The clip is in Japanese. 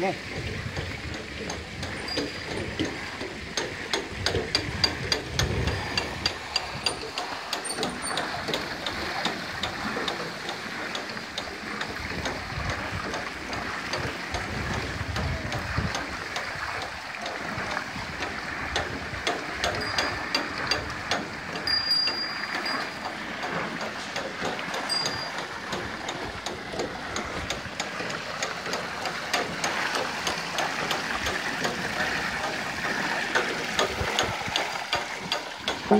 ね。ね